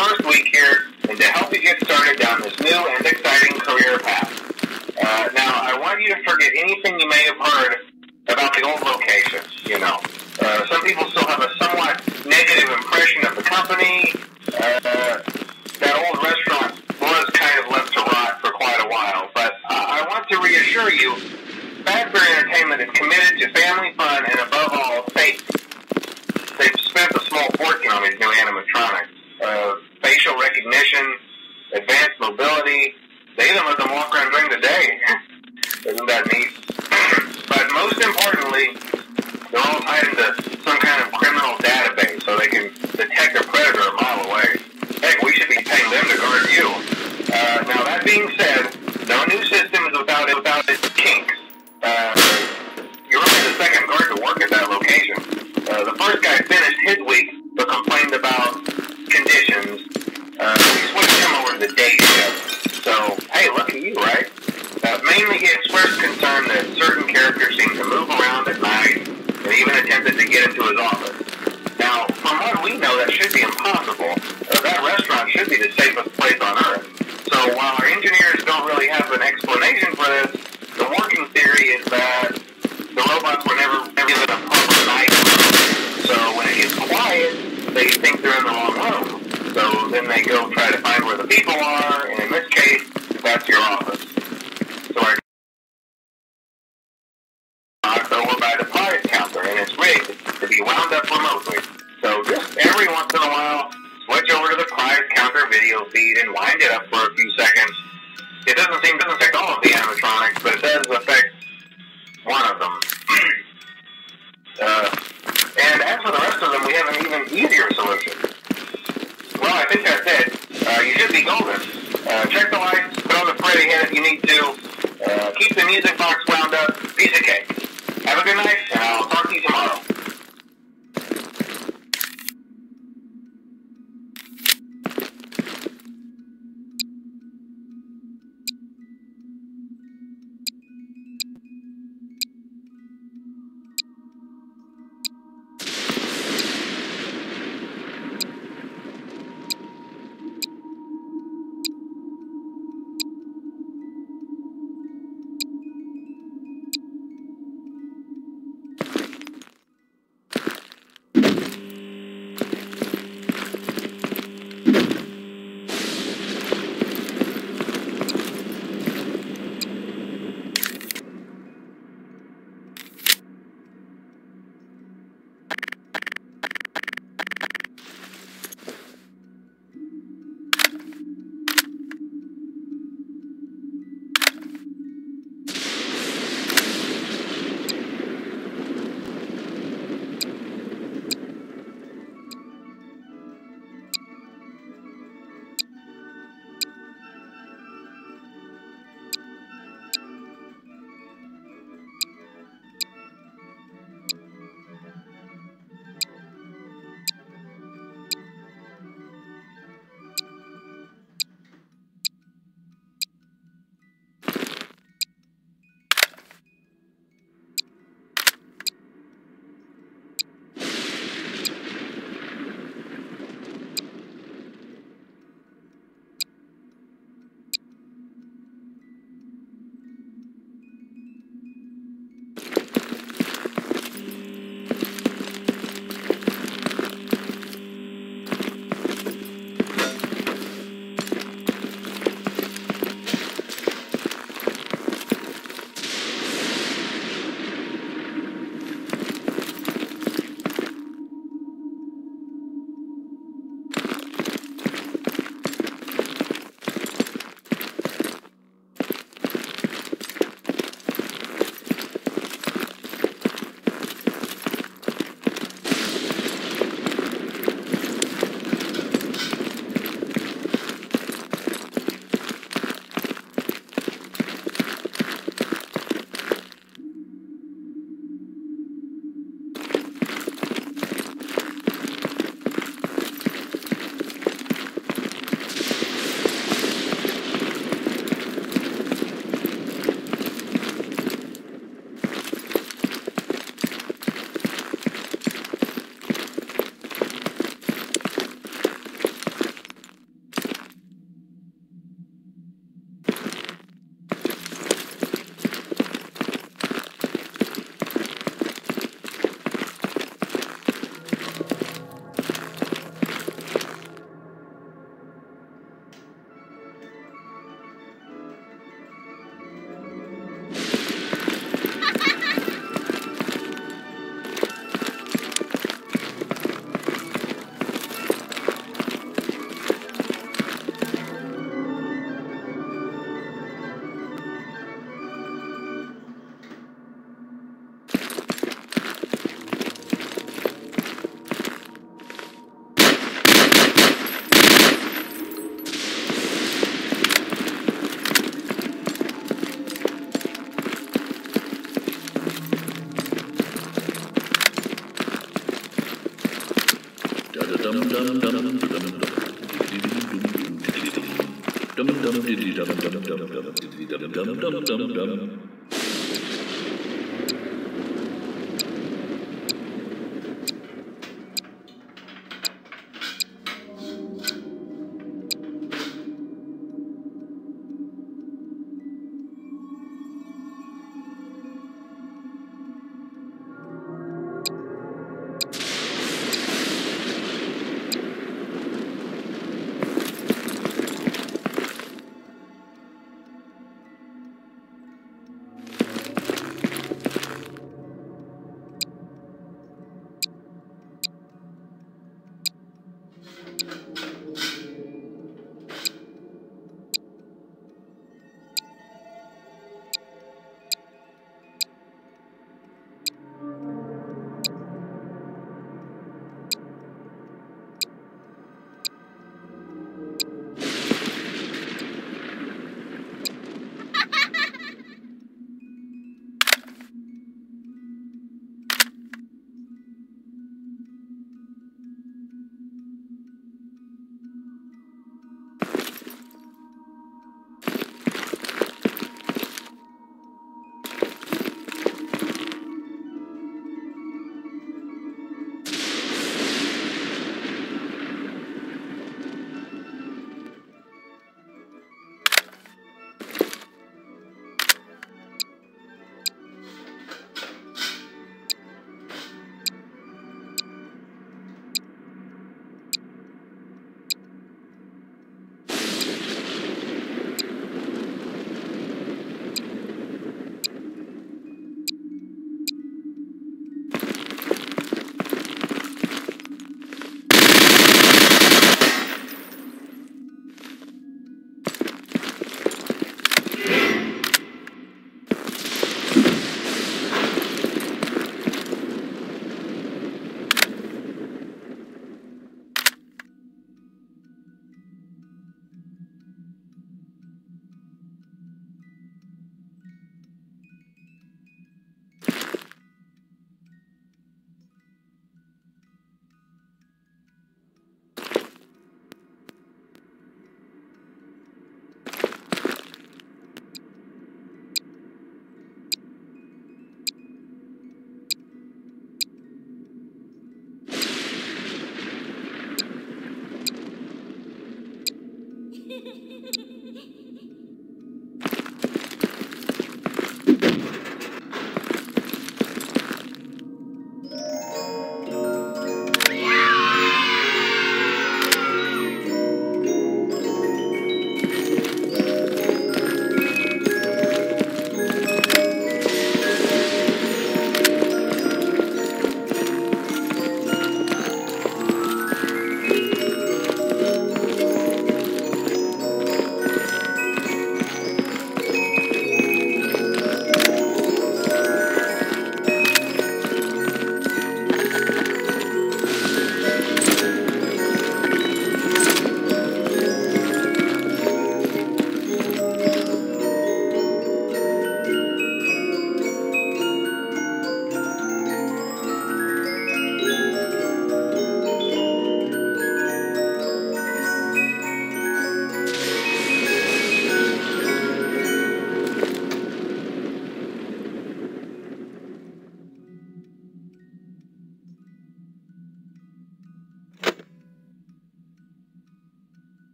first week they think they're in the wrong room. So then they go try to find where the people are, and in this case, that's your office. So I knocked over by the prize counter, and it's rigged to be wound up remotely. So just every once in a while, switch over to the prize counter video feed and wind it up for a few seconds. It doesn't seem to affect all of the animatronics, but it does affect one of them. easier solution. Well, I think that's it. Uh, you should be golden. Uh, check the lights, put on the spray if you need to, uh, keep the music box wound up, piece of cake. Have a good night, and I'll talk to you tomorrow.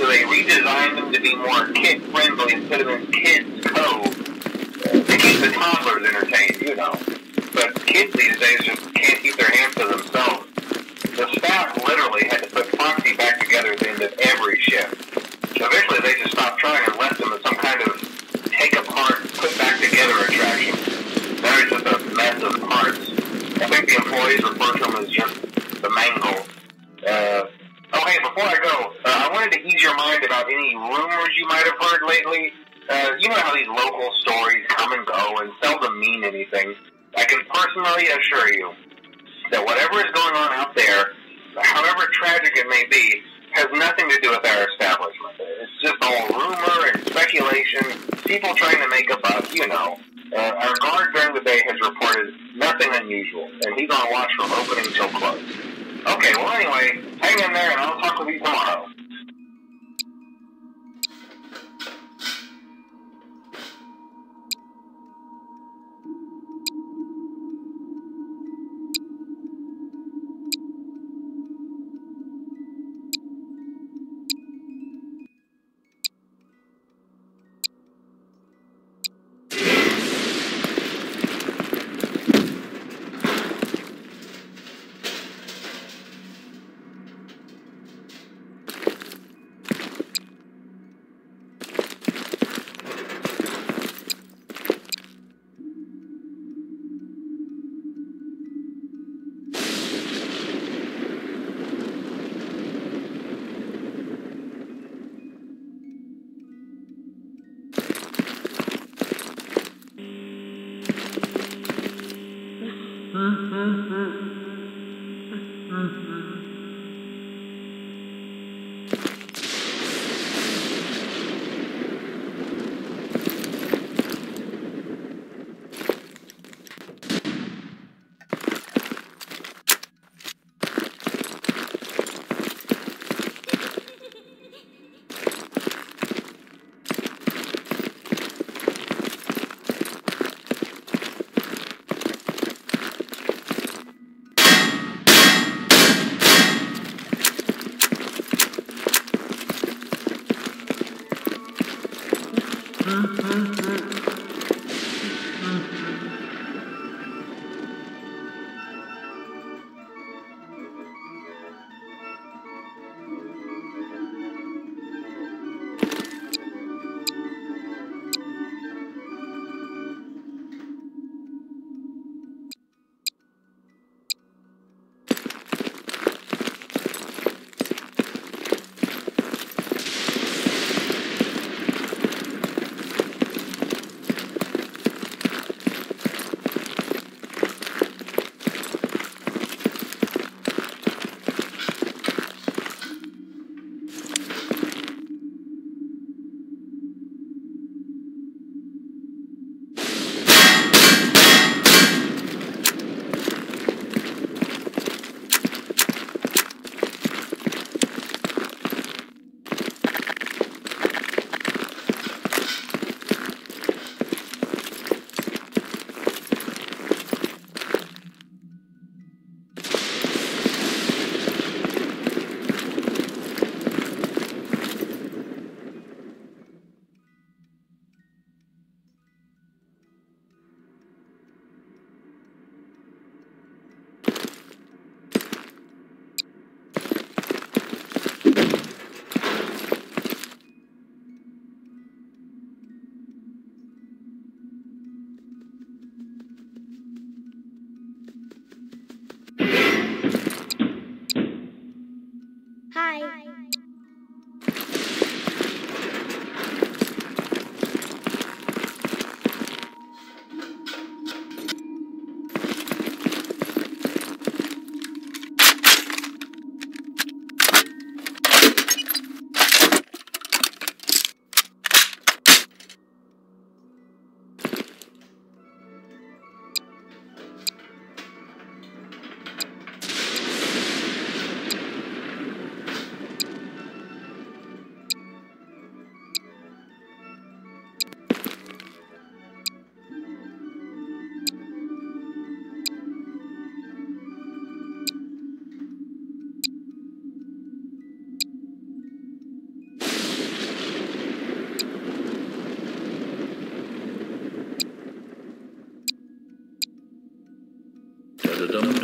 So they redesigned them to be more kid friendly instead of in Kids Cove. Uh, to keep the toddlers entertained, you know. But kids these days just can't keep their hands to themselves. The staff literally had to put Foxy back together at the end of every shift. So eventually they just stopped trying and left them as some kind of take apart, put back together attraction. Now it's just a mess of parts. I think the employees refer to them as just the mangle. Uh, oh, hey, before I go, uh, I wanted to ease your mind about any rumors you might have heard lately. Uh, you know how these local stories come and go and seldom mean anything. I can personally assure you that whatever is going on out there, however tragic it may be, has nothing to do with our establishment. It's just all rumor and speculation, people trying to make a buck, you know. Uh, our guard during the day has reported nothing unusual, and he's on watch from opening till close. Okay, well, anyway, hang in there, and I'll talk with you tomorrow. Mm-hmm.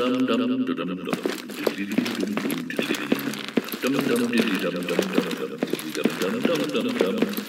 Aggressive towards the staff.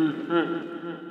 Mm-hmm.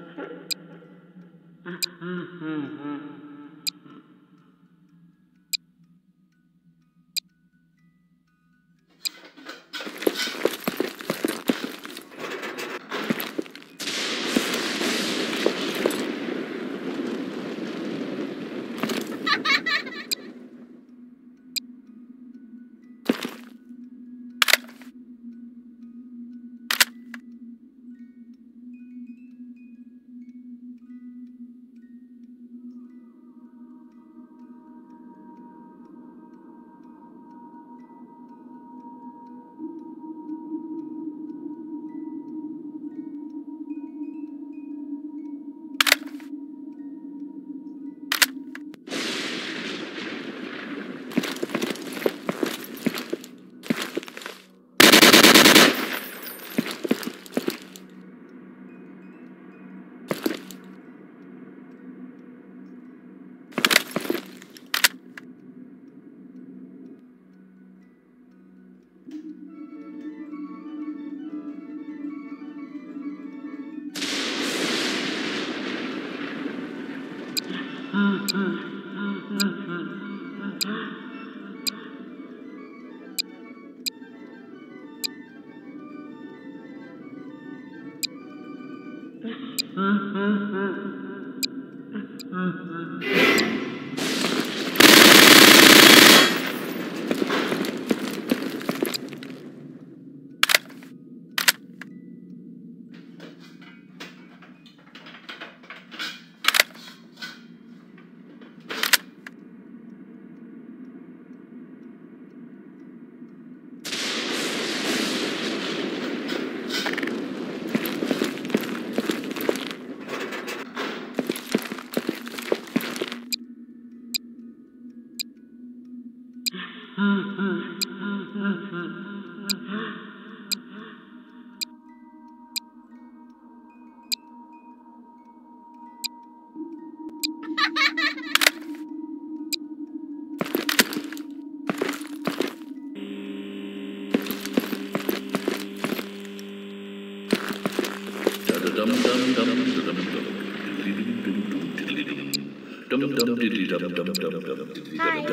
Hi.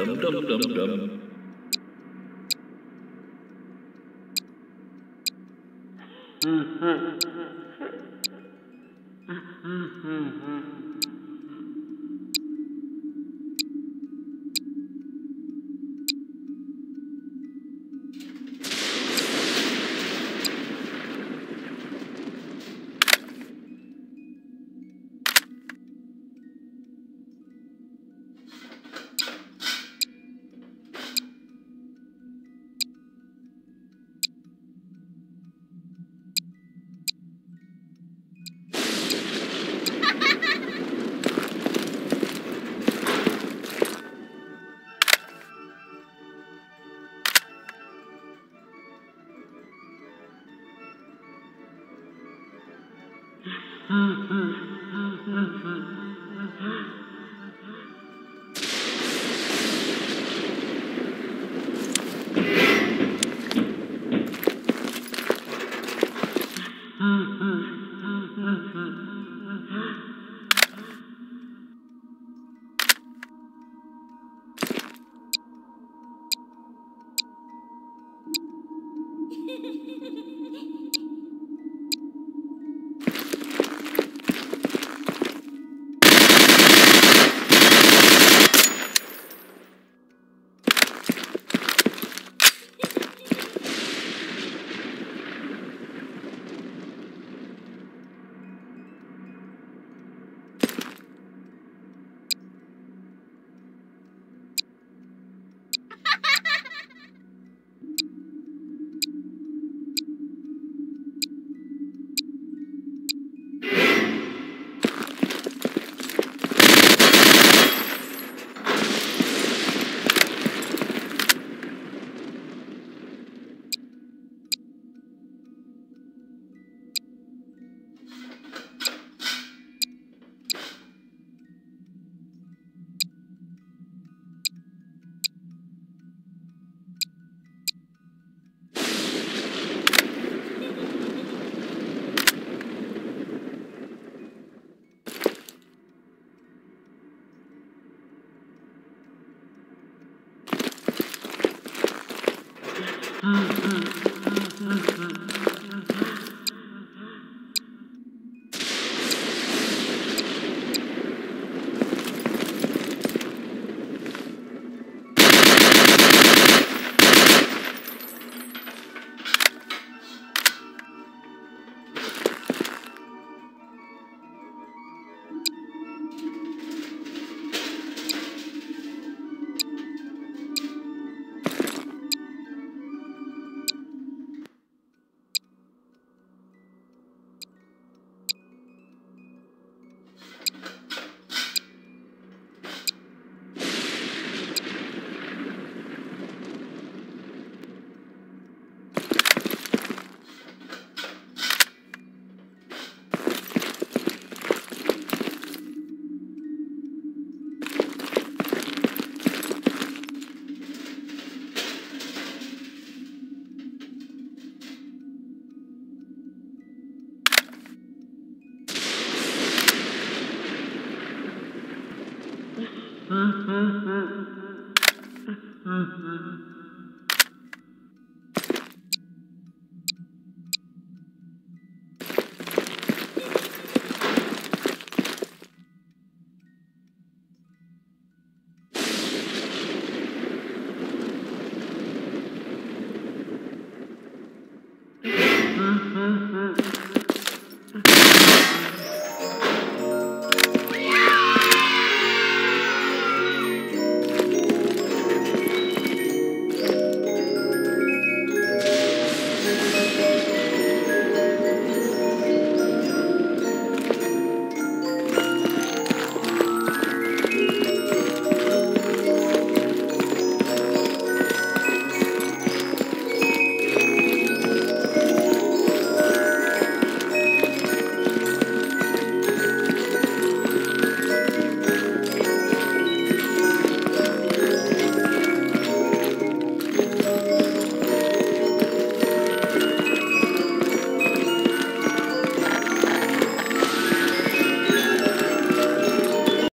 Mm-hmm.